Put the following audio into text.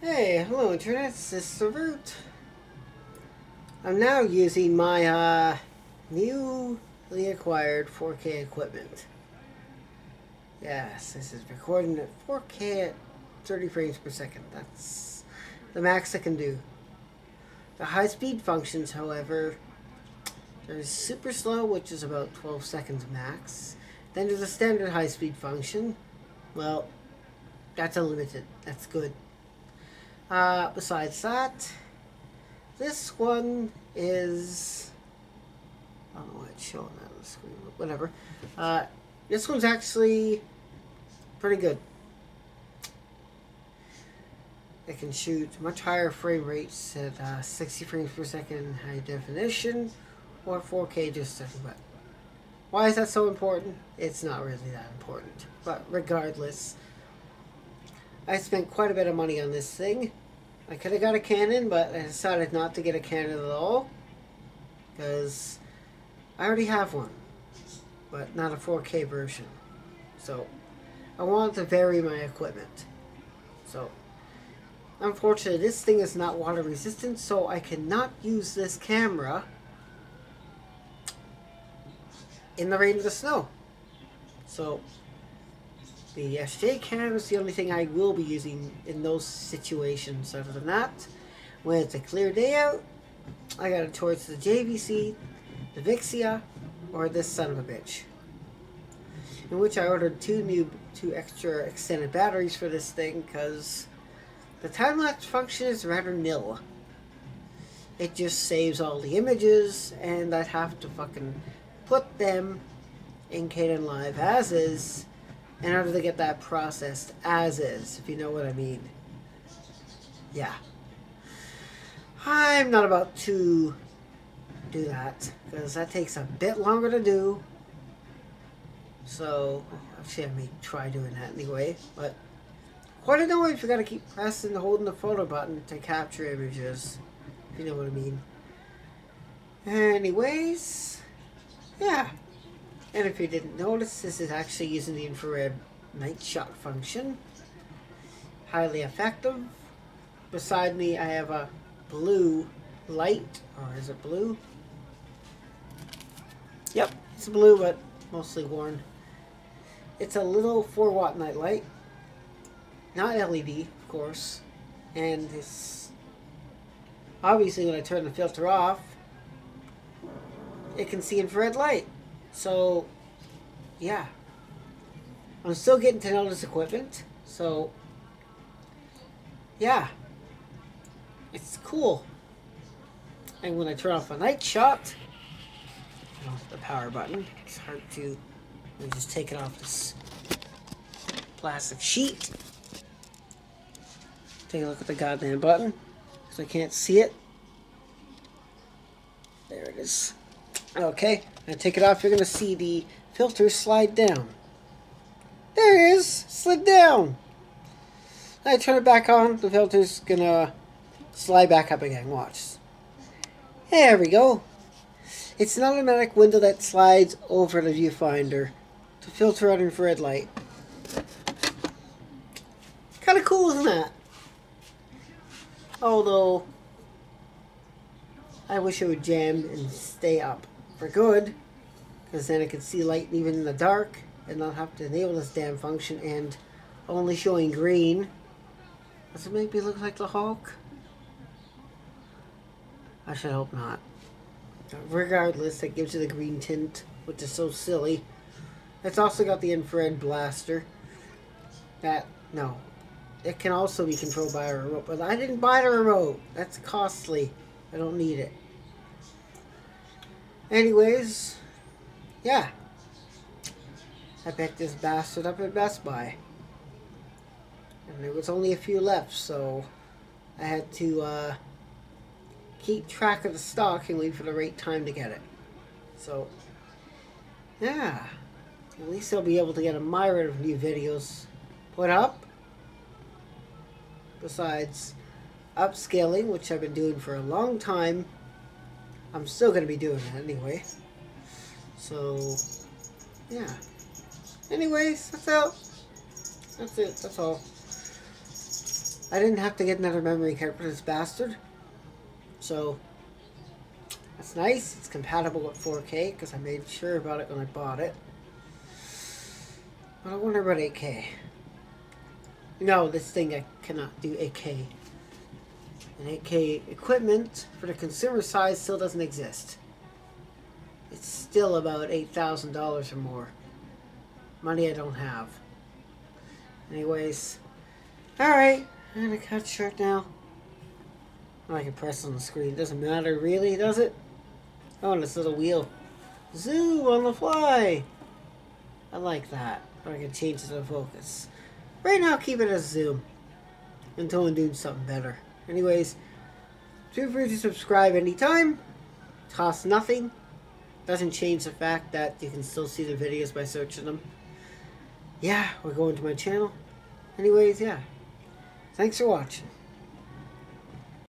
Hey, hello internet, this is the Root. I'm now using my uh, newly acquired 4K equipment. Yes, this is recording at 4K at 30 frames per second. That's the max I can do. The high speed functions, however, there's super slow, which is about 12 seconds max. Then there's a standard high speed function. Well, that's unlimited. That's good. Uh, besides that, this one is. I don't know why it's showing that on the screen, but whatever. Uh, this one's actually pretty good. It can shoot much higher frame rates at uh, 60 frames per second high definition or 4K just well. Why is that so important? It's not really that important. But regardless, I spent quite a bit of money on this thing. I could have got a Canon, but I decided not to get a Canon at all. Because I already have one. But not a 4K version. So, I wanted to vary my equipment. So, unfortunately, this thing is not water resistant, so I cannot use this camera in the rain or the snow. So, the SJ cam is the only thing I will be using in those situations. Other than that, when it's a clear day out, I got a choice the JVC, the Vixia, or this son of a bitch. In which I ordered two new, two extra extended batteries for this thing because the time lapse function is rather nil. It just saves all the images, and I'd have to fucking put them in Kdenlive as is in order to get that processed as is, if you know what I mean. Yeah. I'm not about to do that, because that takes a bit longer to do. So, actually I may try doing that anyway, but quite annoying if you gotta keep pressing and holding the photo button to capture images, if you know what I mean. Anyways, yeah. And if you didn't notice, this is actually using the infrared night shot function. Highly effective. Beside me, I have a blue light, or is it blue? Yep, it's blue, but mostly worn. It's a little 4 watt night light. Not LED, of course. And it's obviously when I turn the filter off, it can see infrared light. So, yeah. I'm still getting to know this equipment. So, yeah. It's cool. And when I turn off a night shot, the power button, it's hard to just take it off this plastic sheet. Take a look at the goddamn button, because I can't see it. There it is. Okay, Take it off, you're going to see the filter slide down. There it is, slid down. I turn it back on, the filter's going to slide back up again. Watch. There we go. It's an automatic window that slides over the viewfinder to filter out infrared light. Kind of cool, isn't that? Although, I wish it would jam and stay up for good, because then I could see light even in the dark and not have to enable this damn function and only showing green. Does it make me look like the Hulk? I should hope not. Regardless, it gives you the green tint, which is so silly. It's also got the infrared blaster. That, no. It can also be controlled by a remote, but I didn't buy the remote. That's costly. I don't need it. Anyways, yeah. I picked this bastard up at Best Buy. And there was only a few left, so I had to uh, keep track of the stock and wait for the right time to get it. So, yeah. At least I'll be able to get a myriad of new videos put up. Besides upscaling, which I've been doing for a long time. I'm still going to be doing it anyway. So, yeah. Anyways, that's out. That's it. That's all. I didn't have to get another memory card for this bastard. So, that's nice. It's compatible with 4K because I made sure about it when I bought it. But I wonder about 8K. No, this thing I cannot do 8K. And 8K equipment for the consumer side still doesn't exist. It's still about $8,000 or more. Money I don't have. Anyways. Alright, I'm gonna cut short now. I can press on the screen. Doesn't matter really, does it? Oh, and this little wheel. Zoom on the fly! I like that. I can change the focus. Right now, keep it as zoom. Until I'm doing something better. Anyways, feel free to subscribe anytime. Costs nothing. Doesn't change the fact that you can still see the videos by searching them. Yeah, we're going to my channel. Anyways, yeah. Thanks for watching.